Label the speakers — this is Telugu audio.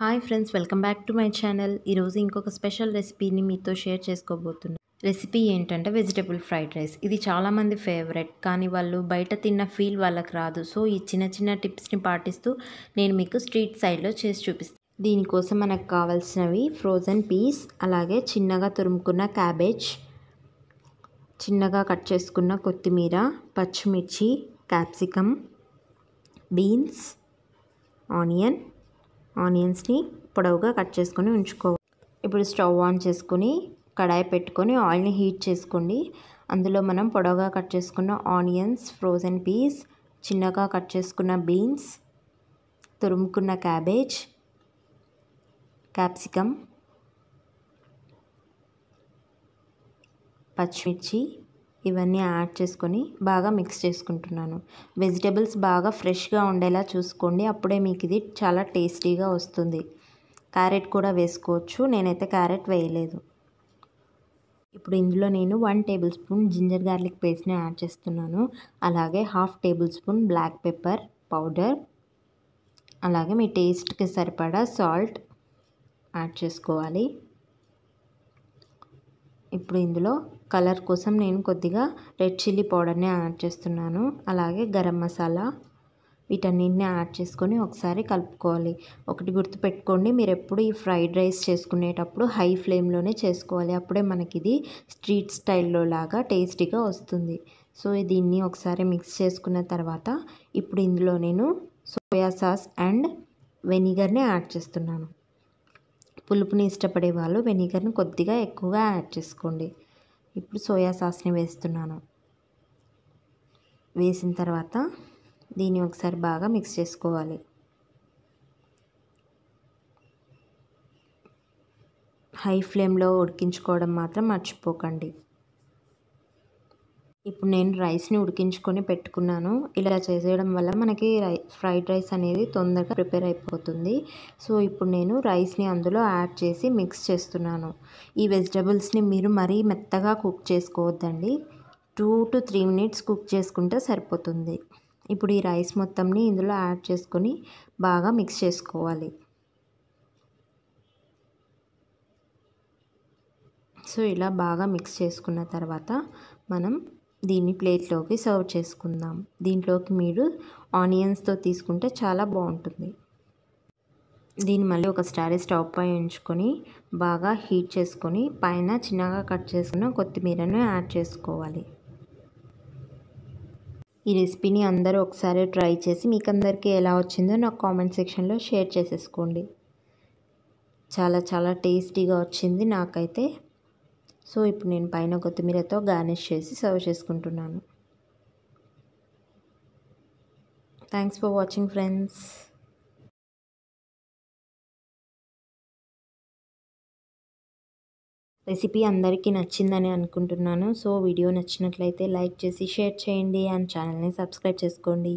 Speaker 1: Hi friends welcome back to my channel. ఈరోజు ఇంకొక స్పెషల్ రెసిపీని మీతో షేర్ చేసుకోబోతున్నాను రెసిపీ ఏంటంటే వెజిటేబుల్ ఫ్రైడ్ రైస్. ఇది చాలామంది ఫేవరెట్ కానీ వాళ్ళు బయట తిన్న ఫీల్ వాళ్ళకి రాదు. సో ఈ చిన్న చిన్న టిప్స్ని పాటిస్తూ నేను మీకు స్ట్రీట్ సైడ్లో చేసి చూపిస్తాను దీనికోసం మనకు కావాల్సినవి ఫ్రోజన్ పీస్ అలాగే చిన్నగా తురుముకున్న క్యాబేజ్ చిన్నగా కట్ చేసుకున్న కొత్తిమీర పచ్చిమిర్చి క్యాప్సికమ్ బీన్స్ ఆనియన్ ఆనియన్స్ని పొడవుగా కట్ చేసుకొని ఉంచుకోవాలి ఇప్పుడు స్టవ్ ఆన్ చేసుకొని కడాయి పెట్టుకొని ఆయిల్ని హీట్ చేసుకోండి. అందులో మనం పొడవుగా కట్ చేసుకున్న ఆనియన్స్ ఫ్రోజన్ పీస్ చిన్నగా కట్ చేసుకున్న బీన్స్ తురుముకున్న క్యాబేజ్ క్యాప్సికమ్ పచ్చిమిర్చి ఇవన్నీ యాడ్ చేసుకొని బాగా మిక్స్ చేసుకుంటున్నాను. వెజిటేబుల్స్ బాగా ఫ్రెష్గా ఉండేలా చూసుకోండి. అప్పుడే మీకు ఇది చాలా టేస్టీగా వస్తుంది. క్యారెట్ కూడా వేసుకోవచ్చు. నేనైతే క్యారెట్ వేయలేదు. ఇప్పుడు ఇందులో నేను one tablespoon ginger garlic పేస్ట్ని యాడ్ చేస్తున్నాను. అలాగే half tablespoon black pepper powder. అలాగే మీ టేస్ట్కి సరిపడా సాల్ట్ యాడ్ చేసుకోవాలి. ఇప్పుడు ఇందులో కలర్ కోసం నేను కొద్దిగా రెడ్ చిల్లీ పౌడర్ని యాడ్ చేస్తున్నాను. అలాగే గరం మసాలా వీటన్నింటిని యాడ్ చేసుకొని ఒకసారి కలుపుకోవాలి. ఒకటి గుర్తుపెట్టుకోండి మీరు ఎప్పుడు ఈ ఫ్రైడ్ రైస్ చేసుకునేటప్పుడు హై ఫ్లేమ్లోనే చేసుకోవాలి. అప్పుడే మనకి ఇది స్ట్రీట్ స్టైల్లో లాగా టేస్టీగా వస్తుంది. సో దీన్ని ఒకసారి మిక్స్ చేసుకున్న తర్వాత ఇప్పుడు ఇందులో నేను సోయా సాస్ అండ్ వెనిగర్ని యాడ్ చేస్తున్నాను. పులుపుని ఇష్టపడే వాళ్ళు వెనిగర్ని కొద్దిగా ఎక్కువగా యాడ్ చేసుకోండి. ఇప్పుడు సోయా సాస్ని వేస్తున్నాను. వేసిన తర్వాత దీన్ని ఒకసారి బాగా మిక్స్ చేసుకోవాలి. హై ఫ్లేమ్లో ఉడికించుకోవడం మాత్రం మర్చిపోకండి. ఇప్పుడు నేను రైస్ని ఉడికించుకొని పెట్టుకున్నాను. ఇలా చేసేయడం వల్ల మనకి రై ఫ్రైడ్ రైస్ అనేది తొందరగా ప్రిపేర్ అయిపోతుంది. సో ఇప్పుడు నేను రైస్ని అందులో యాడ్ చేసి మిక్స్ చేస్తున్నాను. ఈ వెజిటబుల్స్ని మీరు మరీ మెత్తగా కుక్ చేసుకోవద్దండి. Two to three minutes cook చేసుకుంటే సరిపోతుంది. ఇప్పుడు ఈ రైస్ మొత్తంని ఇందులో యాడ్ చేసుకొని బాగా మిక్స్ చేసుకోవాలి. సో ఇలా బాగా మిక్స్ చేసుకున్న తర్వాత మనం దీన్ని ప్లేట్లోకి సర్వ్ చేసుకుందాం. దీంట్లోకి మీరు ఆనియన్స్తో తీసుకుంటే చాలా బాగుంటుంది. దీన్ని మళ్ళీ ఒక స్టారీ స్టవ్ పై ఉంచుకొని బాగా హీట్ చేసుకొని పైన చిన్నగా కట్ చేసుకున్న కొత్తిమీరను యాడ్ చేసుకోవాలి. ఈ రెసిపీని అందరూ ఒకసారి ట్రై చేసి మీకు అందరికీ ఎలా వచ్చిందో నాకు కామెంట్ సెక్షన్లో షేర్ చేసేసుకోండి. చాలా చాలా టేస్టీగా వచ్చింది నాకైతే. సో ఇప్పుడు నేను పైన కొత్తిమీరతో గార్నిష్ చేసి సర్వ్ చేసుకుంటున్నాను. Thanks for watching friends recipe అందరికీ నచ్చిందని అనుకుంటున్నాను. సో వీడియో నచ్చినట్లయితే లైక్ చేసి షేర్ చేయండి. అండ్ ఛానల్ని సబ్స్క్రైబ్ చేసుకోండి.